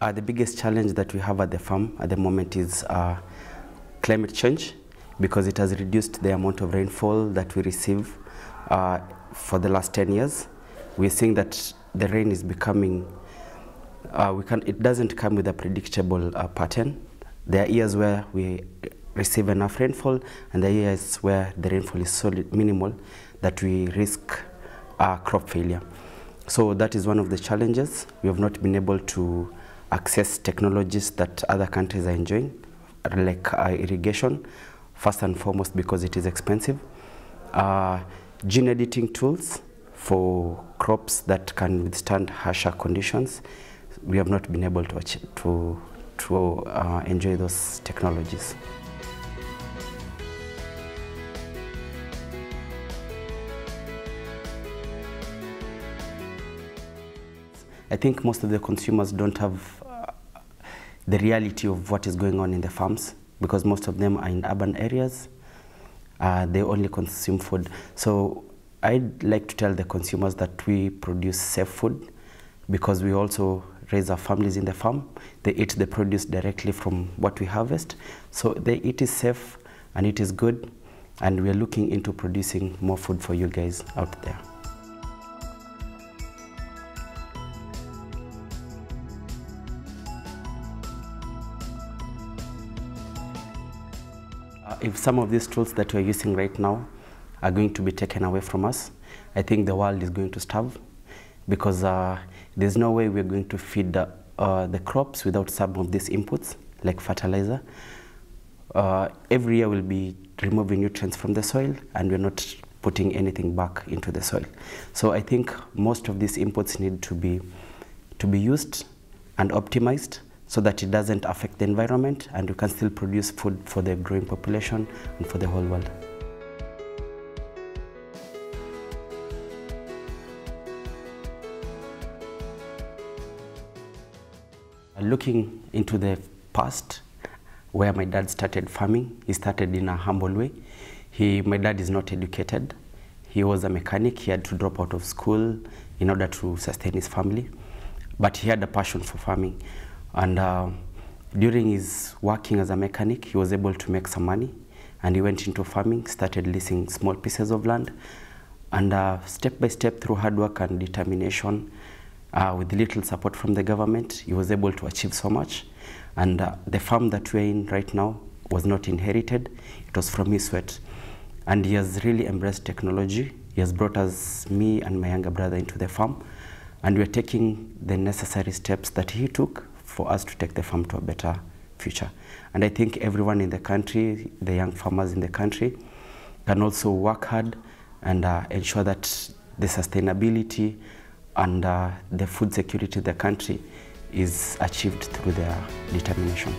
Uh, the biggest challenge that we have at the farm at the moment is uh, climate change because it has reduced the amount of rainfall that we receive uh, for the last 10 years. We're seeing that the rain is becoming, uh, we can, it doesn't come with a predictable uh, pattern. There are years where we receive enough rainfall and there are years where the rainfall is so minimal that we risk uh, crop failure. So that is one of the challenges. We have not been able to access technologies that other countries are enjoying, like uh, irrigation, first and foremost because it is expensive. Uh, gene editing tools for crops that can withstand harsher conditions. We have not been able to, to, to uh, enjoy those technologies. I think most of the consumers don't have the reality of what is going on in the farms because most of them are in urban areas. Uh, they only consume food. So I'd like to tell the consumers that we produce safe food because we also raise our families in the farm. They eat the produce directly from what we harvest. So they, it is safe and it is good and we are looking into producing more food for you guys out there. If some of these tools that we're using right now are going to be taken away from us, I think the world is going to starve because uh, there's no way we're going to feed the, uh, the crops without some of these inputs like fertilizer. Uh, every year we'll be removing nutrients from the soil and we're not putting anything back into the soil. So I think most of these inputs need to be, to be used and optimized so that it doesn't affect the environment and we can still produce food for the growing population and for the whole world. Looking into the past, where my dad started farming, he started in a humble way. He, my dad is not educated. He was a mechanic. He had to drop out of school in order to sustain his family. But he had a passion for farming. And uh, during his working as a mechanic, he was able to make some money. And he went into farming, started leasing small pieces of land. And uh, step by step, through hard work and determination, uh, with little support from the government, he was able to achieve so much. And uh, the farm that we're in right now was not inherited, it was from his sweat. And he has really embraced technology. He has brought us, me and my younger brother, into the farm. And we're taking the necessary steps that he took for us to take the farm to a better future. And I think everyone in the country, the young farmers in the country, can also work hard and uh, ensure that the sustainability and uh, the food security of the country is achieved through their determination.